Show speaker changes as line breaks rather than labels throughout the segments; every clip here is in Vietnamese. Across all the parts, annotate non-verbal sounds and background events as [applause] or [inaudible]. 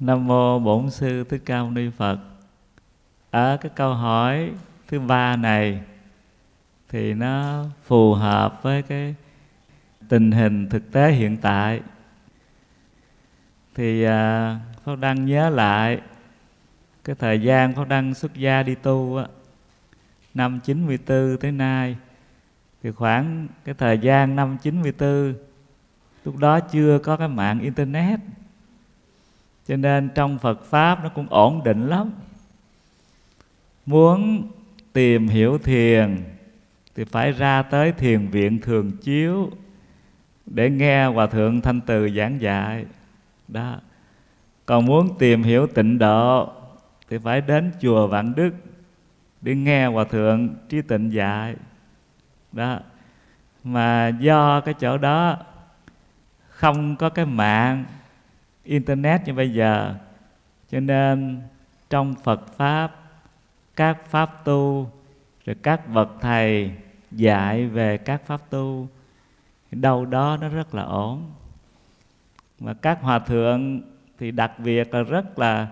Nam mô Bổn sư Thích Ca Mâu Ni Phật. Ở cái câu hỏi thứ ba này thì nó phù hợp với cái tình hình thực tế hiện tại. Thì à, Pháp Đăng nhớ lại cái thời gian Pháp Đăng xuất gia đi tu á, năm 94 tới nay thì khoảng cái thời gian năm 94 lúc đó chưa có cái mạng internet cho nên trong Phật pháp nó cũng ổn định lắm. Muốn tìm hiểu thiền thì phải ra tới thiền viện thường chiếu để nghe hòa thượng thanh từ giảng dạy. Đó. Còn muốn tìm hiểu tịnh độ thì phải đến chùa vạn đức để nghe hòa thượng trí tịnh dạy. Đó. Mà do cái chỗ đó không có cái mạng internet như bây giờ. Cho nên, trong phật pháp, các pháp tu, rồi các bậc thầy dạy về các pháp tu, đâu đó nó rất là ổn. Mà các hòa thượng thì đặc biệt là rất là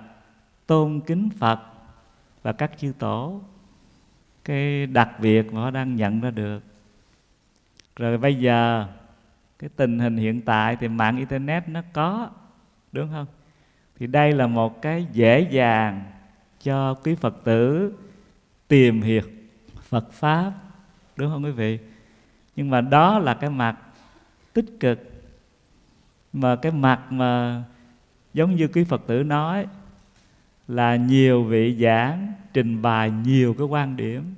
tôn kính phật và các chư tổ. Cái đặc biệt mà họ đang nhận ra được. Rồi bây giờ, cái tình hình hiện tại thì mạng internet nó có đúng không? Thì đây là một cái dễ dàng cho quý phật tử tìm hiểu phật pháp, đúng không quý vị? Nhưng mà đó là cái mặt tích cực, mà cái mặt mà giống như quý phật tử nói là nhiều vị giảng trình bày nhiều cái quan điểm.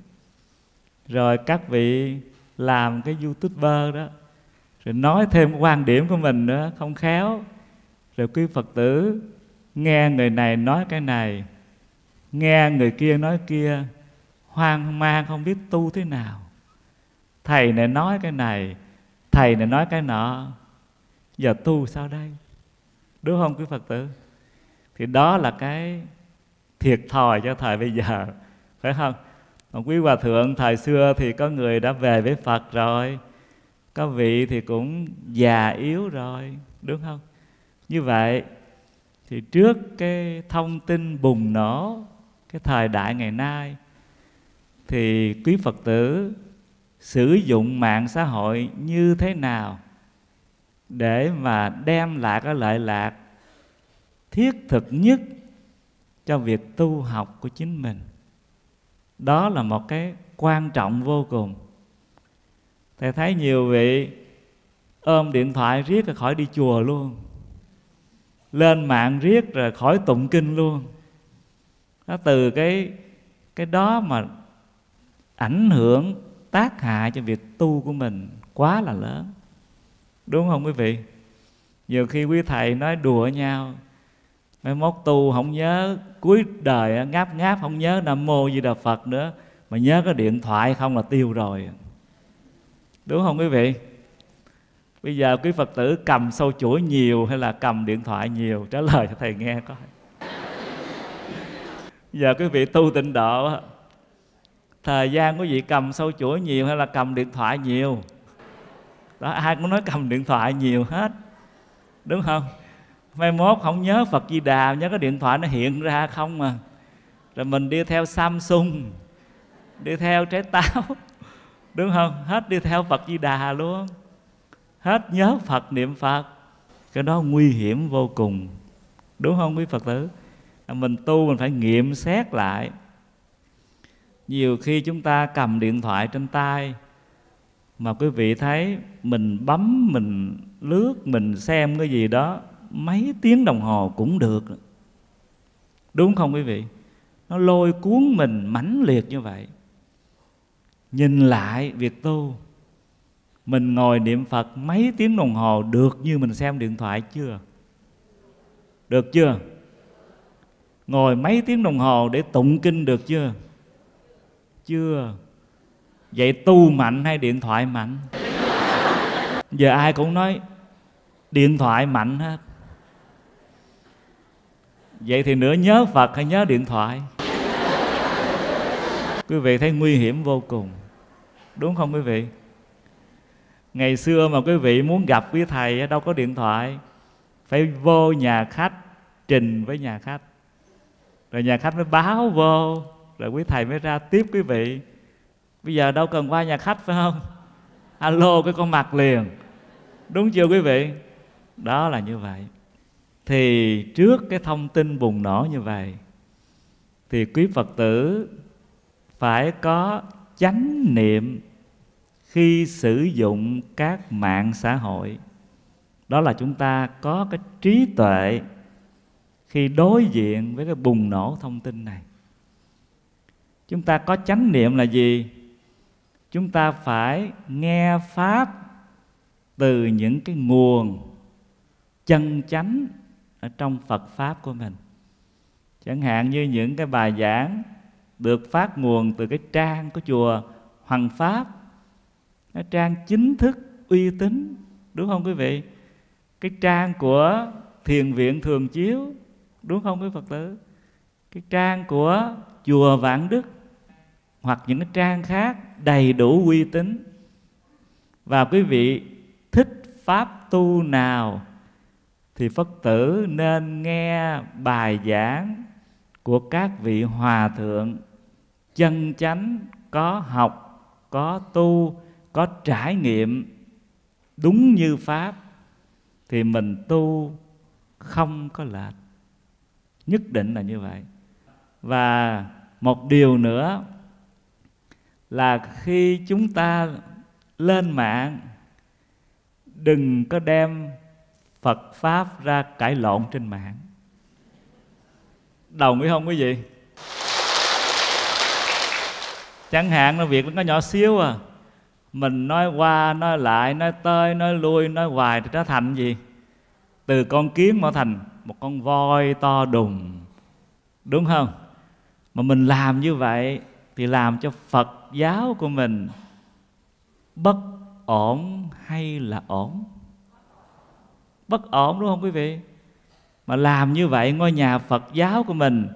Rồi các vị làm cái youtuber đó, rồi nói thêm quan điểm của mình nữa, không khéo rồi quý phật tử, nghe người này nói cái này, nghe người kia nói kia, hoang mang không biết tu thế nào. Thầy này nói cái này, thầy này nói cái nọ, giờ tu sao đây? Đúng không quý phật tử? Thì đó là cái thiệt thòi cho thời bây giờ, phải không? Còn quý hòa thượng, thời xưa thì có người đã về với phật rồi, có vị thì cũng già yếu rồi, đúng không? Như vậy, thì trước cái thông tin bùng nổ cái thời đại ngày nay, thì quý phật tử sử dụng mạng xã hội như thế nào để mà đem lại cái lợi lạc thiết thực nhất cho việc tu học của chính mình? Đó là một cái quan trọng vô cùng. Thầy thấy nhiều vị ôm điện thoại riết rồi khỏi đi chùa luôn lên mạng riết rồi khỏi tụng kinh luôn. Đó từ cái cái đó mà ảnh hưởng, tác hại cho việc tu của mình quá là lớn. Đúng không quý vị? Nhiều khi quý thầy nói đùa nhau, mấy mốt tu không nhớ, cuối đời ngáp ngáp không nhớ nam mô di đà phật nữa, mà nhớ cái điện thoại không là tiêu rồi. Đúng không quý vị? Bây giờ quý phật tử cầm sâu chuỗi nhiều hay là cầm điện thoại nhiều? Trả lời cho thầy nghe coi. Giờ quý vị tu tịnh độ thời gian quý vị cầm sâu chuỗi nhiều hay là cầm điện thoại nhiều? Đó, ai cũng nói cầm điện thoại nhiều hết, đúng không? Mai mốt không nhớ phật di đà, nhớ cái điện thoại nó hiện ra không mà rồi mình đi theo samsung, đi theo trái táo, [laughs] đúng không? Hết đi theo phật di đà luôn hết nhớ phật niệm phật. Cái đó nguy hiểm vô cùng. Đúng không quý phật tử? À, mình tu mình phải nghiệm xét lại. Nhiều khi chúng ta cầm điện thoại trên tay mà quý vị thấy mình bấm, mình lướt, mình xem cái gì đó, mấy tiếng đồng hồ cũng được. Đúng không quý vị? Nó lôi cuốn mình mãnh liệt như vậy. Nhìn lại việc tu mình ngồi niệm phật mấy tiếng đồng hồ được như mình xem điện thoại chưa? Được chưa? Ngồi mấy tiếng đồng hồ để tụng kinh được chưa? Chưa. Vậy tu mạnh hay điện thoại mạnh? Giờ ai cũng nói, điện thoại mạnh hết. Vậy thì nữa nhớ phật hay nhớ điện thoại? Quý vị thấy nguy hiểm vô cùng. Đúng không quý vị? Ngày xưa mà quý vị muốn gặp quý thầy đâu có điện thoại. Phải vô nhà khách, trình với nhà khách. Rồi nhà khách mới báo vô, rồi quý thầy mới ra tiếp quý vị. Bây giờ đâu cần qua nhà khách, phải không? [laughs] Alo, cái con mặt liền. Đúng chưa quý vị? Đó là như vậy. Thì trước cái thông tin bùng nổ như vậy, thì quý phật tử phải có chánh niệm khi sử dụng các mạng xã hội. Đó là chúng ta có cái trí tuệ khi đối diện với cái bùng nổ thông tin này. Chúng ta có chánh niệm là gì? Chúng ta phải nghe pháp từ những cái nguồn chân chánh ở trong Phật pháp của mình. Chẳng hạn như những cái bài giảng được phát nguồn từ cái trang của chùa Hoàng Pháp, nó trang chính thức uy tín, đúng không quý vị? Cái trang của Thiền viện Thường Chiếu, đúng không quý Phật tử? Cái trang của chùa Vạn Đức hoặc những cái trang khác đầy đủ uy tín và quý vị thích pháp tu nào thì phật tử nên nghe bài giảng của các vị hòa thượng chân chánh có học có tu có trải nghiệm đúng như pháp thì mình tu không có lệch nhất định là như vậy và một điều nữa là khi chúng ta lên mạng, đừng có đem Phật pháp ra cãi lộn trên mạng. Đồng ý không quý vị? Chẳng hạn là việc nó nhỏ xíu à mình nói qua, nói lại, nói tới, nói lui, nói hoài Thì nó thành gì? Từ con kiến mà thành một con voi to đùng Đúng không? Mà mình làm như vậy Thì làm cho Phật giáo của mình Bất ổn hay là ổn? Bất ổn đúng không quý vị? Mà làm như vậy ngôi nhà Phật giáo của mình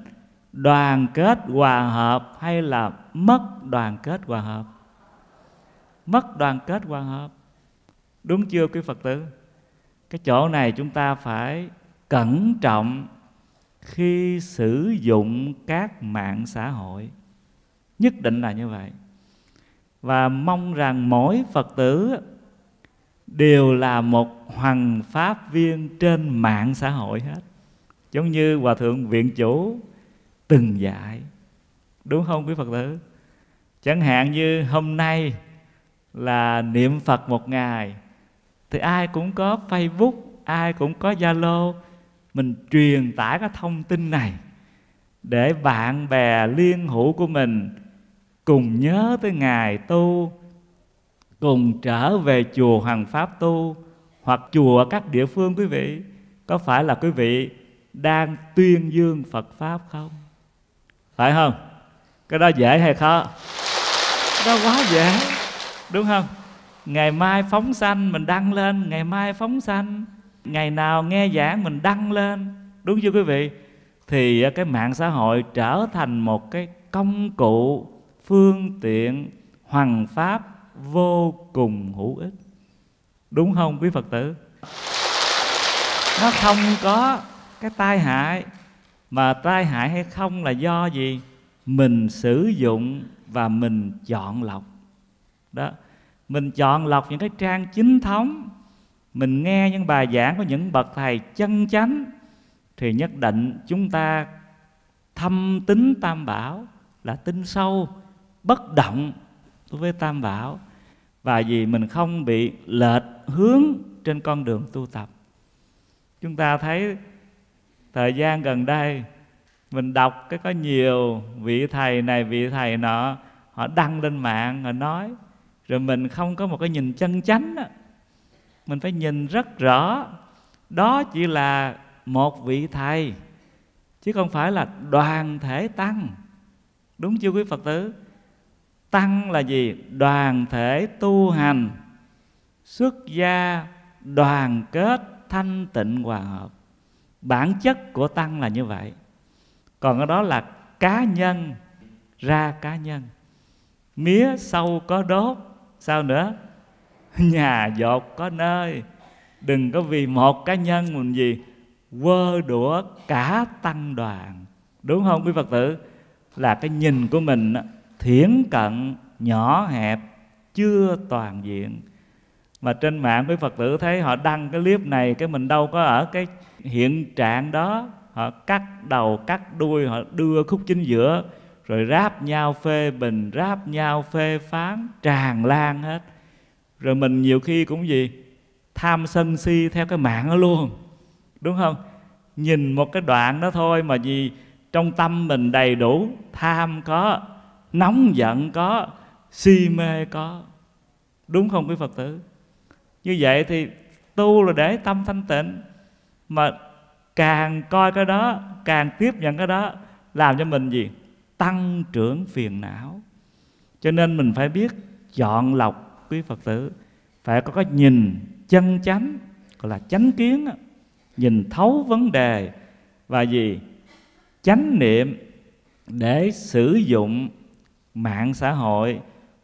đoàn kết hòa hợp hay là mất đoàn kết hòa hợp? Mất đoàn kết quan hợp. Đúng chưa, quý Phật tử? Cái chỗ này chúng ta phải cẩn trọng khi sử dụng các mạng xã hội. Nhất định là như vậy. Và mong rằng mỗi Phật tử đều là một hoàng pháp viên trên mạng xã hội hết giống như hòa thượng viện chủ từng dạy đúng không, quý phật tử chẳng hạn như hôm nay là niệm phật một ngày, thì ai cũng có facebook, ai cũng có zalo mình truyền tải cái thông tin này để bạn bè liên hữu của mình cùng nhớ tới ngày tu, cùng trở về chùa Hoàng Pháp Tu, hoặc chùa ở các địa phương quý vị có phải là quý vị đang tuyên dương Phật Pháp không? Phải không? Cái đó dễ hay khó? Cái đó quá dễ Đúng không? Ngày mai phóng sanh mình đăng lên, Ngày mai phóng sanh. Ngày nào nghe giảng mình đăng lên. Đúng chưa quý vị? Thì ờ, cái mạng xã hội trở thành một cái công cụ, Phương tiện Hoàng Pháp vô cùng hữu ích. Đúng không, quý phật tử? Nó không có cái tai hại. Mà tai hại hay không là do gì? Mình sử dụng và mình chọn lọc đó. Mình chọn lọc những cái trang chính thống. Mình nghe những bài giảng của những bậc thầy chân chánh, thì nhất định chúng ta thâm tính tam bảo là tin sâu, bất động đối với tam bảo. Và vì mình không bị lệch hướng trên con đường tu tập. Chúng ta thấy thời gian gần đây, mình đọc cái có nhiều vị thầy này, vị thầy nọ, họ đăng lên mạng, họ nói rồi mình không có một cái nhìn chân chánh đó. mình phải nhìn rất rõ. Đó chỉ là một vị thầy, chứ không phải là đoàn thể tăng. Đúng chưa quý phật tử? Tăng là gì? Đoàn thể tu hành. Xuất gia, đoàn kết, thanh tịnh, hòa hợp. Bản chất của tăng là như vậy. Còn cái đó là cá nhân, ra cá nhân. Mía sâu có đốt sao nữa? Nhà dột có nơi. Đừng có vì một cá nhân mình gì quơ đũa cả tăng đoàn. Đúng không, quý phật tử? Là cái nhìn của mình thiển cận, nhỏ hẹp, chưa toàn diện. Mà trên mạng quý phật tử thấy họ đăng cái clip này, cái mình đâu có ở cái hiện trạng đó. Họ cắt đầu, cắt đuôi, họ đưa khúc chính giữa rồi ráp nhau phê bình, ráp nhau phê phán, tràn lan hết. Rồi mình nhiều khi cũng gì? Tham sân si theo cái mạng đó luôn, đúng không? Nhìn một cái đoạn đó thôi mà gì? Trong tâm mình đầy đủ, tham có, nóng giận có, si mê có, đúng không quý phật tử? Như vậy thì tu là để tâm thanh tịnh, mà càng coi cái đó, càng tiếp nhận cái đó, làm cho mình gì? Tăng trưởng phiền não. Cho nên mình phải biết chọn lọc quý phật tử. Phải có cái nhìn chân chánh, gọi là chánh kiến nhìn thấu vấn đề và gì? Chánh niệm để sử dụng mạng xã hội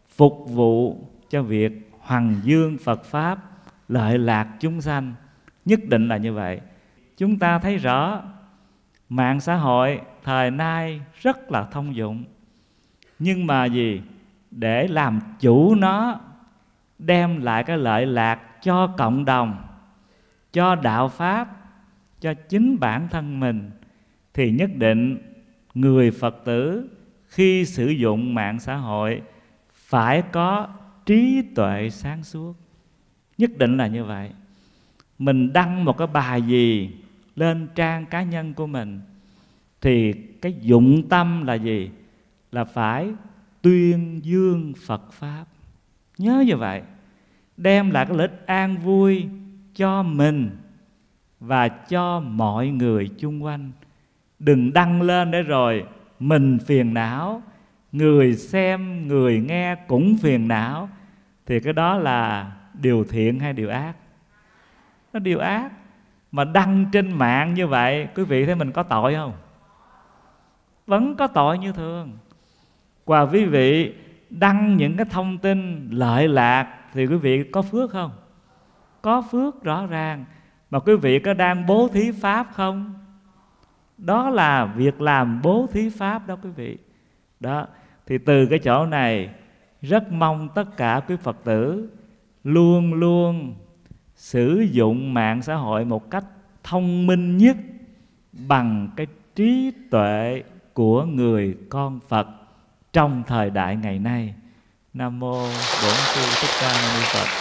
phục vụ cho việc hoàng dương Phật pháp, lợi lạc chúng sanh. Nhất định là như vậy. Chúng ta thấy rõ mạng xã hội thời nay rất là thông dụng. Nhưng mà gì? Để làm chủ nó, đem lại cái lợi lạc cho cộng đồng, cho đạo pháp, cho chính bản thân mình, thì nhất định người phật tử khi sử dụng mạng xã hội phải có trí tuệ sáng suốt. Nhất định là như vậy. Mình đăng một cái bài gì lên trang cá nhân của mình thì cái dụng tâm là gì? Là phải tuyên dương phật pháp. Nhớ như vậy. Đem lại cái lợi ích an vui cho mình và cho mọi người chung quanh. Đừng đăng lên để rồi mình phiền não, người xem, người nghe cũng phiền não. Thì cái đó là điều thiện hay điều ác? Nó điều ác mà đăng trên mạng như vậy, quý vị thấy mình có tội không? Vẫn có tội như thường. Và quý vị đăng những cái thông tin lợi lạc thì quý vị có phước không? Có phước rõ ràng. Mà quý vị có đang bố thí pháp không? Đó là việc làm bố thí pháp đó quý vị. Đó, thì từ cái chỗ này, rất mong tất cả quý phật tử luôn luôn sử dụng mạng xã hội một cách thông minh nhất bằng cái trí tuệ của người con phật trong thời đại ngày nay. Nam mô bổn sư thích ca mâu ni phật.